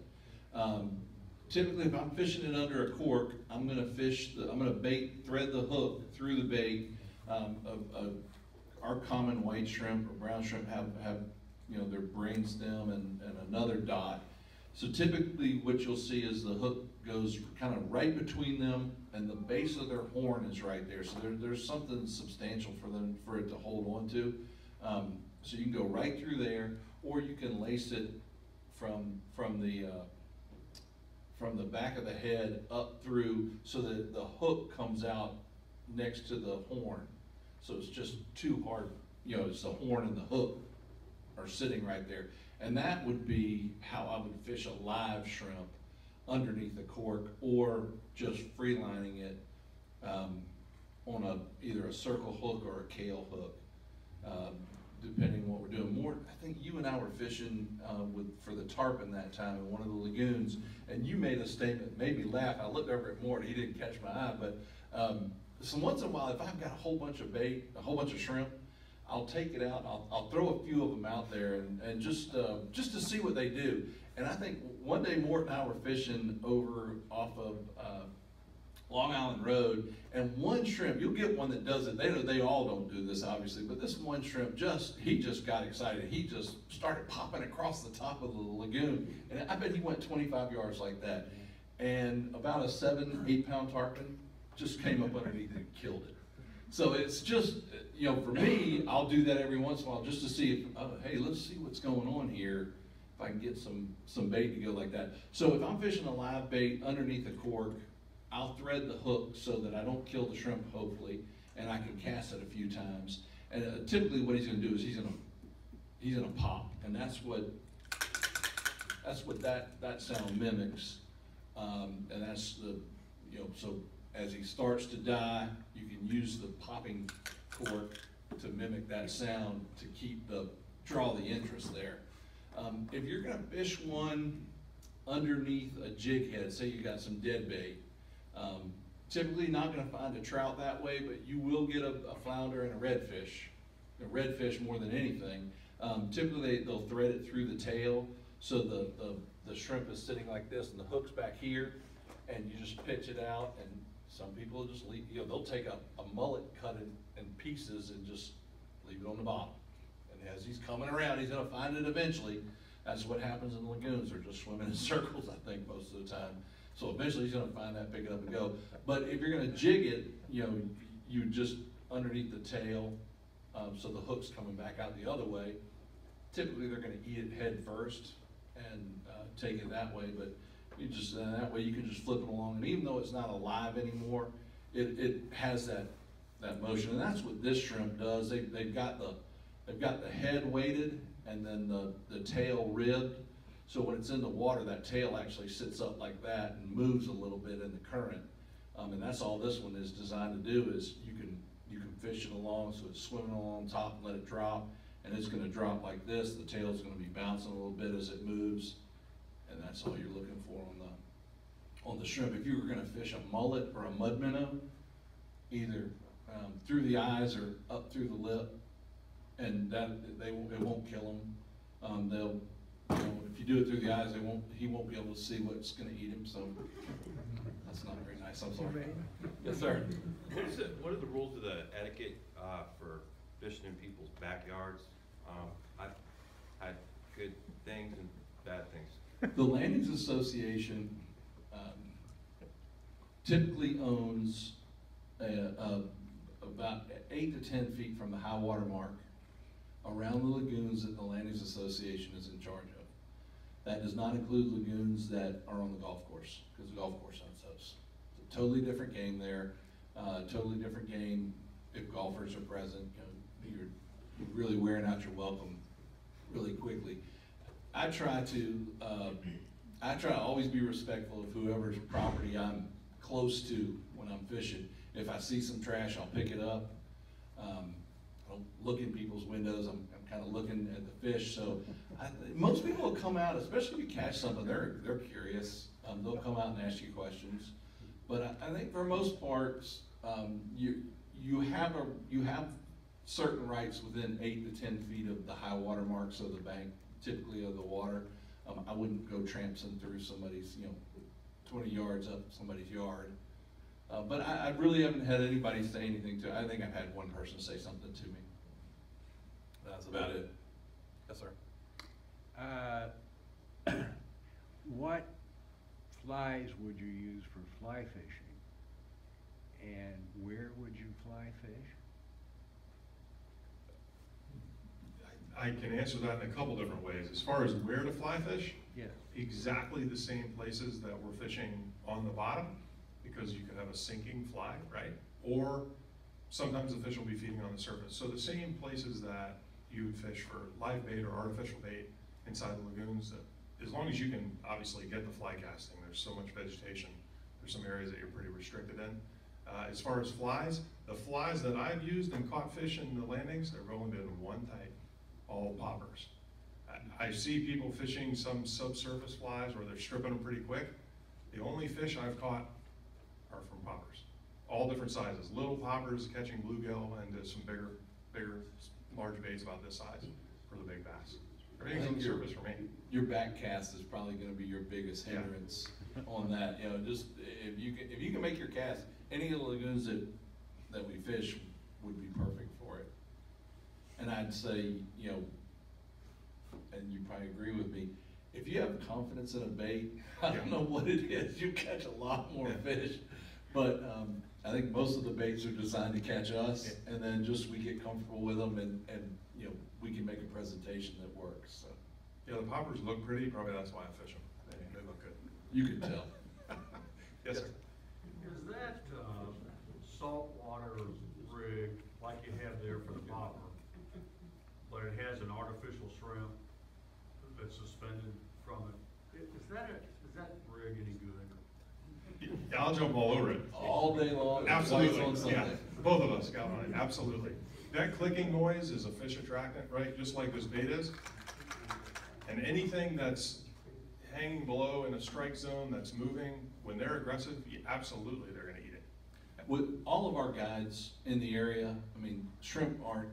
Um, typically, if I'm fishing it under a cork, I'm gonna fish, the I'm gonna bait, thread the hook through the bait. Um, of, of, our common white shrimp or brown shrimp have, have, you know, their brain stem and, and another dot. So typically, what you'll see is the hook goes kind of right between them and the base of their horn is right there. So there, there's something substantial for them, for it to hold on to. Um, so you can go right through there, or you can lace it from, from the, uh, from the back of the head up through so that the hook comes out next to the horn. So it's just too hard, you know, it's the horn and the hook are sitting right there. And that would be how I would fish a live shrimp underneath the cork or just freelining it um, on a, either a circle hook or a Kahle hook, um, depending what we're doing. More, I think you and I were fishing uh, with, for the tarpon that time in one of the lagoons, and you made a statement, made me laugh. I looked over at Mort, he didn't catch my eye, but um, so once in a while, if I've got a whole bunch of bait, a whole bunch of shrimp, I'll take it out, I'll, I'll throw a few of them out there and, and just, uh, just to see what they do. And I think one day Mort and I were fishing over off of, uh, Long Island Road, and one shrimp, you'll get one that does it, they, they all don't do this obviously, but this one shrimp just, he just got excited, he just started popping across the top of the lagoon, and I bet he went twenty-five yards like that. And about a seven, eight pound tarpon just came up underneath and killed it. So it's just, you know, for me, I'll do that every once in a while just to see if, oh, hey, let's see what's going on here. If I can get some, some bait to go like that. So if I'm fishing a live bait underneath a cork, I'll thread the hook so that I don't kill the shrimp, hopefully, and I can cast it a few times. And uh, typically what he's gonna do is he's gonna, he's gonna pop, and that's what, that's what that, that sound mimics. Um, and that's the, you know, so as he starts to die, you can use the popping cork to mimic that sound to keep the, draw the interest there. Um, if you're gonna fish one underneath a jig head, say you got some dead bait, um, typically not gonna find a trout that way, but you will get a, a flounder and a redfish. A redfish more than anything. Um, typically, they, they'll thread it through the tail, so the, the, the shrimp is sitting like this and the hook's back here, and you just pitch it out, and some people just leave, you know, they'll take a, a mullet, cut it pieces and just leave it on the bottom. And as he's coming around, he's gonna find it eventually. That's what happens in lagoons, they're just swimming in circles, I think, most of the time. So eventually he's gonna find that, pick it up and go. But if you're gonna jig it, you know, you just underneath the tail, um, so the hook's coming back out the other way. Typically, they're gonna eat it head first and, uh, take it that way, but you just, uh, that way you can just flip it along. And even though it's not alive anymore, it, it has that, that motion. And that's what this shrimp does. They, they've got the, they've got the head weighted and then the, the tail ribbed. So when it's in the water, that tail actually sits up like that and moves a little bit in the current. Um, and that's all this one is designed to do is you can, you can fish it along, so it's swimming along top and let it drop. And it's gonna drop like this, the tail's gonna be bouncing a little bit as it moves. And that's all you're looking for on the, on the shrimp. If you were gonna fish a mullet or a mud minnow, either, um, through the eyes or up through the lip, and that, they, won't- it won't kill them. Um, they'll, you know, if you do it through the eyes, they won't, he won't be able to see what's gonna eat him, so that's not very nice, I'm sorry. Yes, sir. What is it, what are the rules of the etiquette, uh, for fishing in people's backyards? Um, I've had good things and bad things. The Landings Association, um, typically owns a, a, about eight to ten feet from the high water mark around the lagoons that the Landings Association is in charge of. That does not include lagoons that are on the golf course, because the golf course owns those. It's a totally different game there, uh, totally different game if golfers are present, you know, you're you're really wearing out your welcome really quickly. I try to, uh, I try to always be respectful of whoever's property I'm close to when I'm fishing. If I see some trash, I'll pick it up. Um, I don't look in people's windows, I'm, I'm kinda looking at the fish, so I, most people will come out, especially if you catch something, they're, they're curious. Um, they'll come out and ask you questions. But I, I think for most parts, um, you, you have a, you have certain rights within eight to ten feet of the high water marks of the bank, typically of the water. Um, I wouldn't go tramping through somebody's, you know, twenty yards up somebody's yard. Uh, but I, I really haven't had anybody say anything to, I think I've had one person say something to me. That's about it. Yes, sir. Uh, What flies would you use for fly fishing? And where would you fly fish? I can answer that in a couple different ways. As far as where to fly fish, Yes. exactly the same places that we're fishing on the bottom, because you could have a sinking fly, right? Or sometimes the fish will be feeding on the surface. So the same places that you would fish for live bait or artificial bait inside the lagoons, that, as long as you can obviously get the fly casting, there's so much vegetation, there's some areas that you're pretty restricted in. Uh, as far as flies, the flies that I've used and caught fish in the landings, there have only been one type, all poppers. I- I see people fishing some subsurface flies where they're stripping them pretty quick. The only fish I've caught are from poppers. All different sizes, little poppers catching bluegill and uh, some bigger, bigger, large baits about this size for the big bass. Everything's on the surface for me. Your back cast is probably gonna be your biggest Yeah. hindrance on that, you know, just, if you can, if you can make your cast, any of the lagoons that, that we fish would be perfect for it. And I'd say, you know, and you probably agree with me, if you have confidence in a bait, I don't know what it is, you catch a lot more Yeah. fish. But, um, I think most of the baits are designed to catch us, Yeah. and then just we get comfortable with them and, and, you know, we can make a presentation that works, so. Yeah, the poppers look pretty, probably that's why I fish them. They, they look good. You can tell. Yes, sir. Is that, uh, saltwater rig like you have there for the popper, but it has an artificial shrimp that's suspended from it? I- Is that, a- is that rig any good? Yeah, I'll jump all over it. All day long, twice Absolutely, on yeah, Sunday. both of us got on it, absolutely. That clicking noise is a fish attractant, right, just like this bait is. And anything that's hanging below in a strike zone that's moving, when they're aggressive, yeah, absolutely, they're gonna eat it. With all of our guides in the area, I mean, shrimp aren't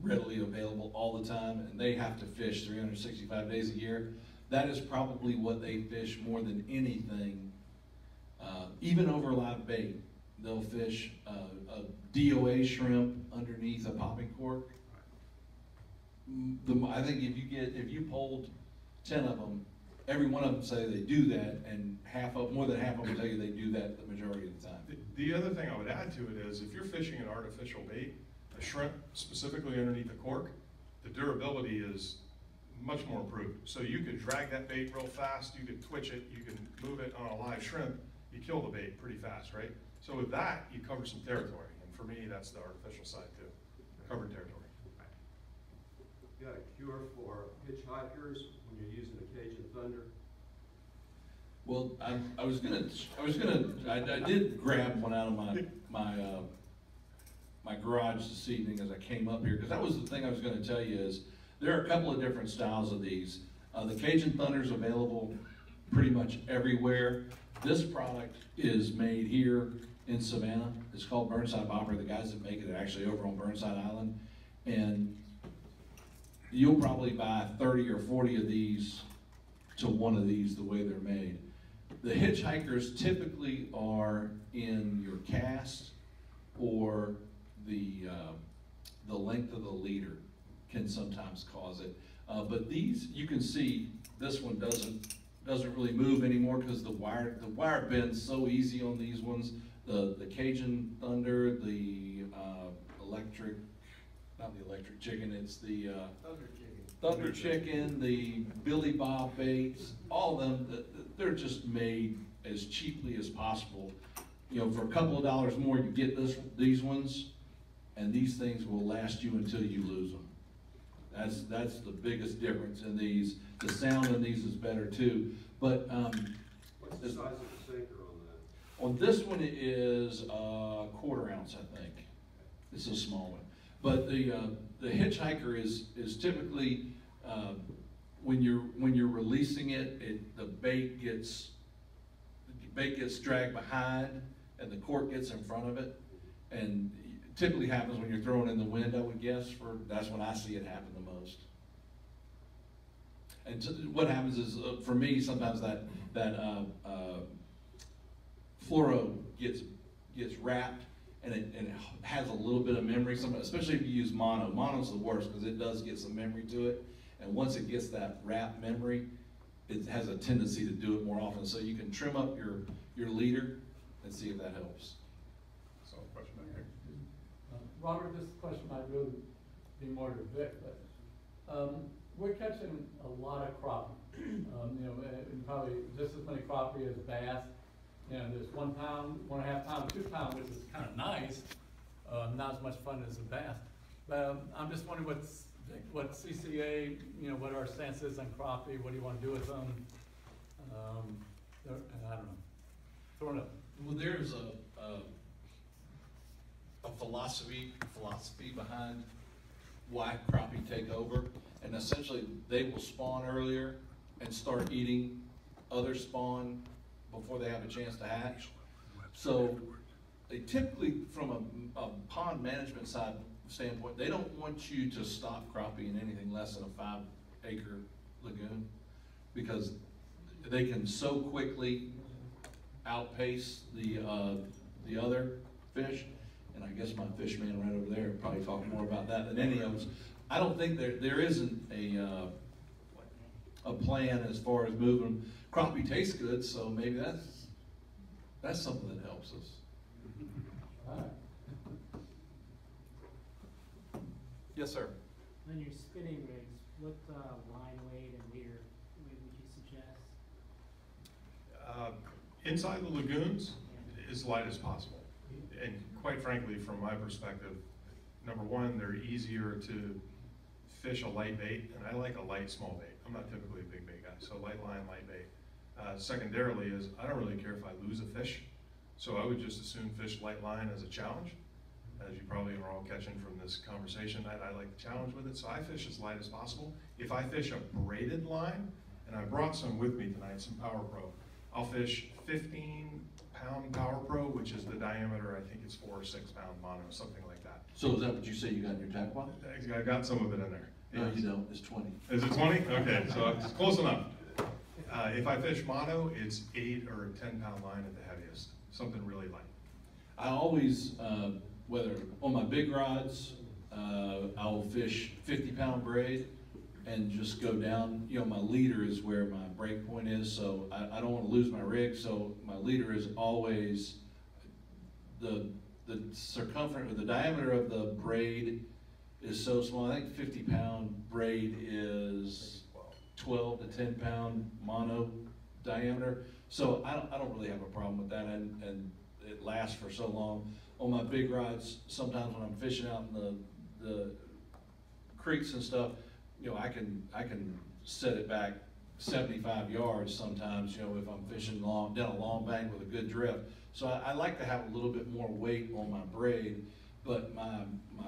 readily available all the time, and they have to fish three hundred sixty-five days a year. That is probably what they fish more than anything, uh, even over live bait. They'll fish, uh, a DOA shrimp underneath a popping cork. The, I think if you get, if you pulled ten of them every one of them say they do that, and half of, more than half of them tell you they do that the majority of the time. The- The other thing I would add to it is, if you're fishing an artificial bait, a shrimp specifically underneath the cork, the durability is much more improved. So you could drag that bait real fast, you could twitch it, you can move it on a live shrimp, you kill the bait pretty fast, right? So with that, you cover some territory, and for me, that's the artificial side too, covered territory. You got a cure for hitchhikers when you're using a cage Cajun Thunder? Well, I, I was gonna, I was gonna, I, I did grab one out of my, my, uh, my garage this evening as I came up here, because that was the thing I was gonna tell you is, there are a couple of different styles of these. Uh, the Cajun Thunder is available pretty much everywhere. This product is made here in Savannah. It's called Burnside Bobber. The guys that make it are actually over on Burnside Island. And you'll probably buy thirty or forty of these to one of these the way they're made. The hitchhikers typically are in your cast or the, uh, the length of the leader can sometimes cause it. Uh, but these, you can see, this one doesn't, doesn't really move anymore because the wire, the wire bends so easy on these ones. The, the Cajun Thunder, the, uh, electric, not the electric chicken, it's the, uh, Thunder Chicken. Thunder Chicken, the Billy Bob baits, all of them, th- th- they're just made as cheaply as possible. You know, for a couple of dollars more, you get this, these ones, and these things will last you until you lose them. That's, that's the biggest difference in these. The sound on these is better too, but, um, What's the size of the sinker on that? on this one, it is a quarter ounce, I think. It's a small one. But the, uh, the hitchhiker is, is typically, uh, when you're, when you're releasing it, it, the bait gets, the bait gets dragged behind and the cork gets in front of it. And typically happens when you're throwing in the wind, I would guess, for, that's when I see it happen the most. And what happens is, uh, for me, sometimes that, that, uh, uh, fluoro gets, gets wrapped and it, and it has a little bit of memory, some, especially if you use mono. Mono's the worst because it does get some memory to it. And once it gets that wrap memory, it has a tendency to do it more often. So you can trim up your, your leader and see if that helps. So, question back here. Uh, Robert, this question might really be more to Vic, but, um, we're catching a lot of crappie. Um, you know, and probably just as many crappie as bass. You know, there's one pound, one and a half pound, two pound, which is kinda nice, uh, not as much fun as a bass. But, um, I'm just wondering what's, what CCA, you know, what our stance is on crappie, what do you wanna do with them? Um, I don't know, throwing a Well, there's a, a, a philosophy, philosophy behind why crappie take over. And essentially, they will spawn earlier and start eating other spawn before they have a chance to hatch. So they typically, from a, a pond management side standpoint, they don't want you to stop crappie in anything less than a five acre lagoon. Because they can so quickly outpace the, uh, the other fish. And I guess my fish man right over there probably talk more about that than any of us. I don't think there, there isn't a, uh, a plan as far as moving. Crappie tastes good, so maybe that's, that's something that helps us. Alright. Yes, sir. On your spinning rigs, what, uh, line weight and leader weight would you suggest? Uh, Inside the lagoons, as light as possible. And quite frankly, from my perspective, number one, they're easier to fish a light bait, and I like a light, small bait. I'm not typically a big bait guy, so light line, light bait. Uh, secondarily is, I don't really care if I lose a fish, so I would just as soon fish light line as a challenge. As you probably are all catching from this conversation, I, I like the challenge with it, so I fish as light as possible. If I fish a braided line, and I brought some with me tonight, some Power Pro, I'll fish fifteen pound Power Pro, which is the diameter, I think it's four or six pound mono, something like that. So is that what you say you got in your tackle box? I got some of it in there. No, you don't, it's twenty. Is it twenty? Okay, so it's close enough. Uh, if I fish mono, it's eight or ten pound line at the heaviest, something really light. I always, uh, whether on my big rods, uh, I will fish fifty pound braid, and just go down, you know, my leader is where my break point is, so I, I don't wanna lose my rig, so my leader is always, the, the circumference, or the diameter of the braid is so small, I think fifty pound braid is twelve to ten pound mono diameter. So I don't, I don't really have a problem with that, and, and it lasts for so long. On my big rods, sometimes when I'm fishing out in the, the creeks and stuff, you know, I can, I can set it back seventy-five yards sometimes, you know, if I'm fishing long, down a long bank with a good drift. So I, I like to have a little bit more weight on my braid, but my, my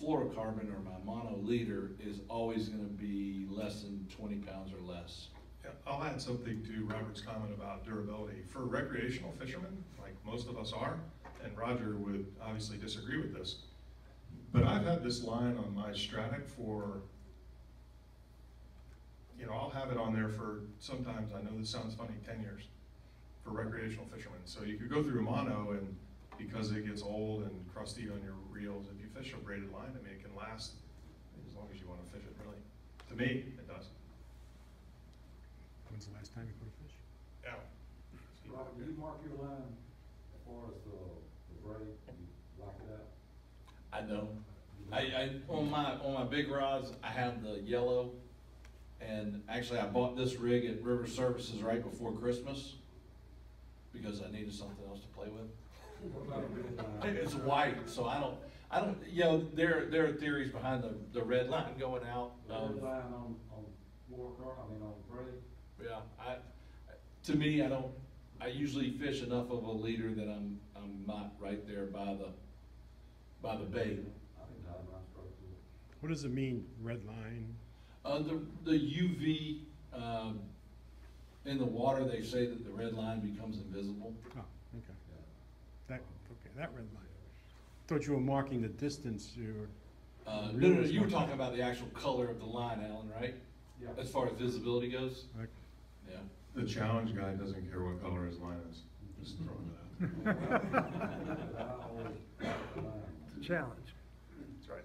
fluorocarbon or my mono leader is always gonna be less than twenty pounds or less. Yeah, I'll add something to Robert's comment about durability. For recreational fishermen, like most of us are, and Roger would obviously disagree with this, but I've had this line on my Stradic for, you know, I'll have it on there for, sometimes, I know this sounds funny, ten years, for recreational fishermen. So you could go through a mono and because it gets old and crusty on your reels, if you fish a braided line, I mean, it can last as long as you wanna fish it, really. To me, it does. When's the last time you caught a fish? Yeah. Robert, do you mark your line as far as the, the braid, you lock it out? I don't. I, I, on my, on my big rods, I have the yellow, and actually I bought this rig at River Services right before Christmas, because I needed something else to play with. What about a red line? It's white, so I don't, I don't, you know, there, there are theories behind the, the red line going out. The um, red line on, on fluorocarbon, I mean, on braid? Yeah, I, to me, I don't, I usually fish enough of a leader that I'm, I'm not right there by the, by the bait. I think nine rounds broke too. What does it mean, red line? Uh, the, the UV, um, in the water, they say that the red line becomes invisible. Oh, okay. That, okay, that red line. Thought you were marking the distance you Uh, no, no, no, you were talking about the actual color of the line, Alan, right? Yeah. As far as visibility goes? were. Yeah. The challenge guy doesn't care what color his line is, just throwing it out. I always mark the line. Challenge. That's right.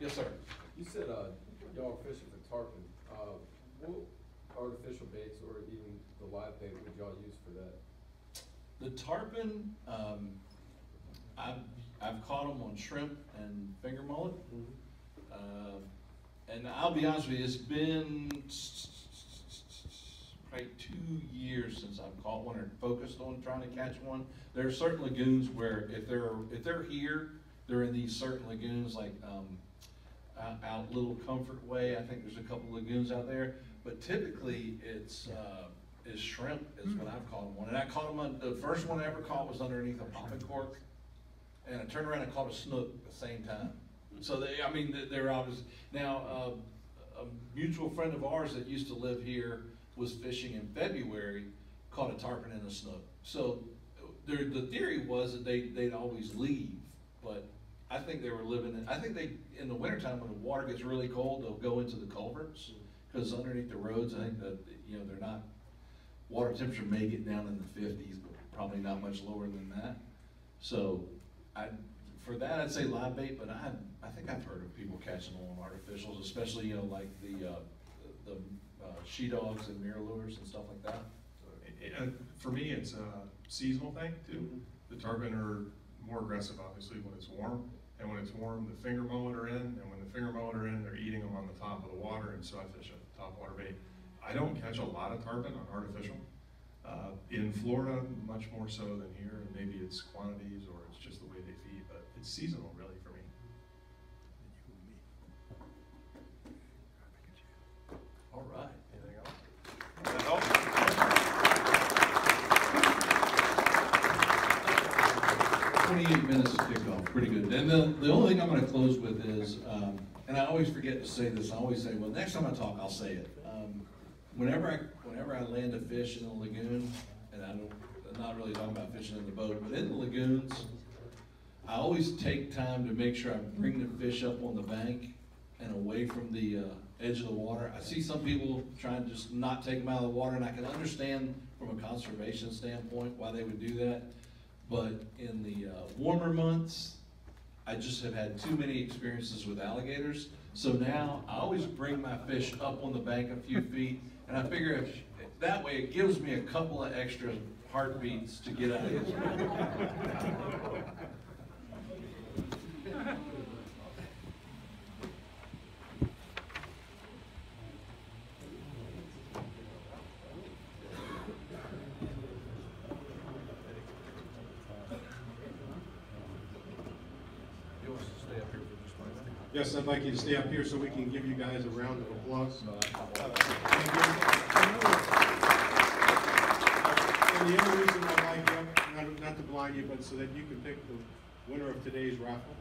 Yes, sir. You said, uh, y'all are fishing for tarpon, uh, what artificial baits or even the live bait would y'all use for that? The tarpon, um, I've, I've caught them on shrimp and finger mullet. Uh, and I'll be honest with you, it's been probably two years since I've caught one or focused on trying to catch one. There are certain lagoons where if they're, if they're here, they're in these certain lagoons like, um, out, out Little Comfort Way, I think there's a couple of lagoons out there. But typically, it's, uh, is shrimp is what I've caught one. And I caught them on, the first one I ever caught was underneath a popping cork. And I turned around and caught a snook at the same time. So they, I mean, they- they're obvious. Now, uh, a mutual friend of ours that used to live here was fishing in February, caught a tarpon and a snook. So there, the theory was that they, they'd always leave, but I think they were living in, I think they, in the wintertime, when the water gets really cold, they'll go into the culverts. Cause underneath the roads, I think that, you know, they're not, water temperature may get down in the fifties, but probably not much lower than that. So, I, for that, I'd say live bait, but I, I think I've heard of people catching them on artificials, especially, you know, like the, uh, the, uh, she dogs and MirrOlures and stuff like that. It- it- For me, it's a seasonal thing too. The tarpon are more aggressive, obviously, when it's warm. And when it's warm, the finger mullet are in, and when the finger mullet are in, they're eating them on the top of the water, and so I fish a topwater bait. I don't catch a lot of tarpon on artificial. Uh, in Florida, much more so than here, and maybe it's quantities or it's just the way they feed, but it's seasonal really for me. All right. Anything else? That help? Twenty-eight minutes to kick off, pretty good. And the, the only thing I'm gonna close with is, um, and I always forget to say this, I always say, well, next time I talk, I'll say it. Um, Whenever I, whenever I land a fish in a lagoon, and I don't, I'm not really talking about fishing in the boat, but in the lagoons, I always take time to make sure I bring the fish up on the bank and away from the, uh, edge of the water. I see some people trying to just not take them out of the water, and I can understand from a conservation standpoint why they would do that. But in the, uh, warmer months, I just have had too many experiences with alligators. So now I always bring my fish up on the bank a few feet, and I figure if, that way it gives me a couple of extra heartbeats to get out of here. You want us to stay up here for just one I'd like you to stay up here so we can give you guys a round of applause. Uh, and the other reason I'd like you, not, not to blind you, but so that you can pick the winner of today's raffle.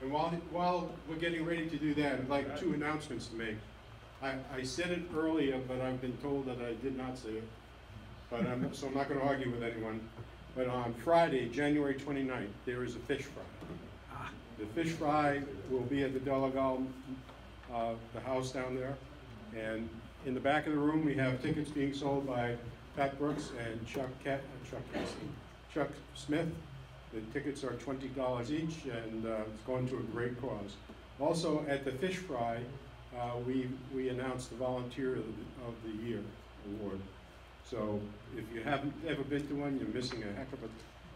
And while, while we're getting ready to do that, I'd like two announcements to make. I, I said it earlier, but I've been told that I did not say it. But I'm, so I'm not gonna argue with anyone. But on Friday, January 29th, there is a fish fry. The fish fry will be at the Delegal, uh, the house down there. And in the back of the room, we have tickets being sold by Pat Brooks and Chuck Cat, uh, Chuck Chuck Smith. The tickets are twenty dollars each, and, uh, it's going to a great cause. Also, at the fish fry, uh, we, we announced the Volunteer of the, of the Year award. So if you haven't ever been to one, you're missing a heck of a,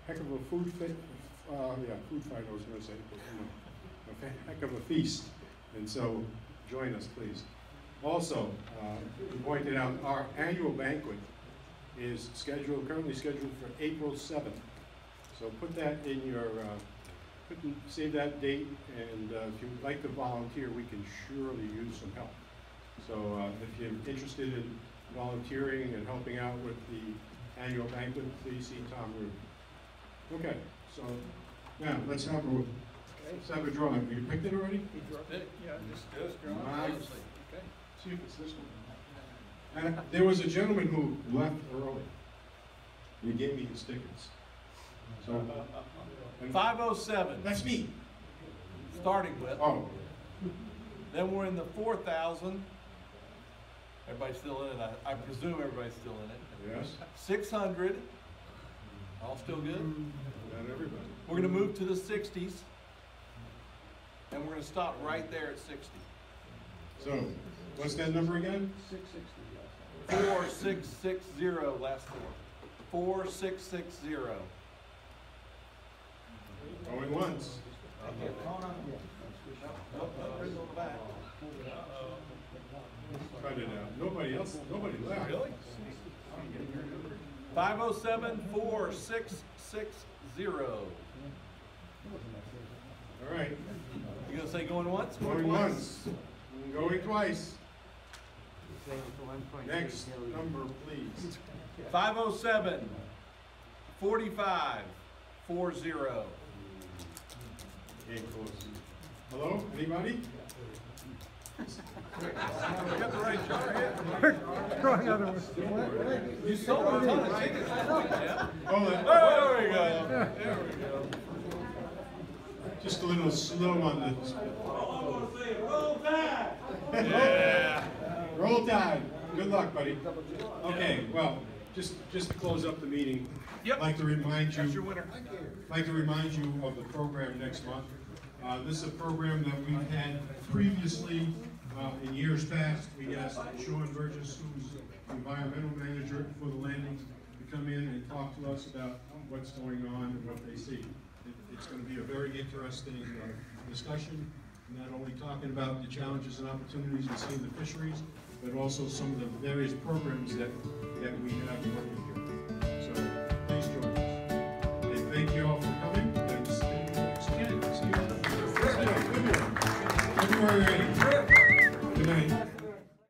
heck of a food fit, uh, yeah, food fight, I was gonna say, but, you know, a heck of a feast. And so, join us, please. Also, uh, we pointed out, our annual banquet is scheduled, currently scheduled for April seventh. So put that in your, uh, save that date, and, uh, if you'd like to volunteer, we can surely use some help. So, uh, if you're interested in volunteering and helping out with the annual banquet, please see Tom Root. Okay, so, now, let's have a, let's have a drawing. You picked it already? Yeah, just, just Nice. See if it's this one. And there was a gentleman who left early. He gave me his tickets. So, Five oh seven, that's me. starting with. Oh, Then we're in the four thousand. Everybody's still in it, I, I presume everybody's still in it. yes, Six hundred, all still good? Not everybody. We're gonna move to the sixties. And we're gonna stop right there at sixty. So, what's that number again? 660. Four, six, six, zero, last four. Four, six, six, zero. Going once. Cut it out. Nobody else, nobody left. Really? Five oh seven, four, six, six, zero. All right, You gonna say going once? going twice? once, going twice. Next number, please. Five oh seven, forty-five, four zero. Came close. Hello, anybody? Got the right jar here? You sold a ton of tickets last. Oh, that- There we go. There we go. just a little slow on the. Yeah. Roll Tide. Good luck, buddy. Okay, well, just, just to close up the meeting. Yep. I'd like to remind you. That's your winner. I'd like to remind you of the program next month. Uh, this is a program that we've had previously, uh, in years past. We asked Sean Burgess, who's the environmental manager for the landing, to come in and talk to us about what's going on and what they see. It, it's gonna be a very interesting, uh, discussion, not only talking about the challenges and opportunities we see in the fisheries, but also some of the various programs that, that we have working here. So, please join us. And thank you all for coming, and see you next February. February eighth. Good night.